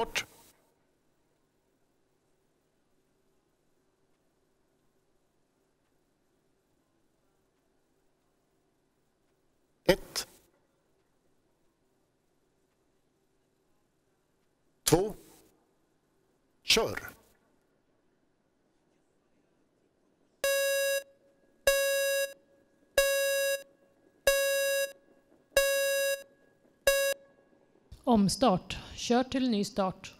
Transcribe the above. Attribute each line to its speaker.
Speaker 1: Start. Ett. Två. Kör.
Speaker 2: Omstart. Kör till ny start.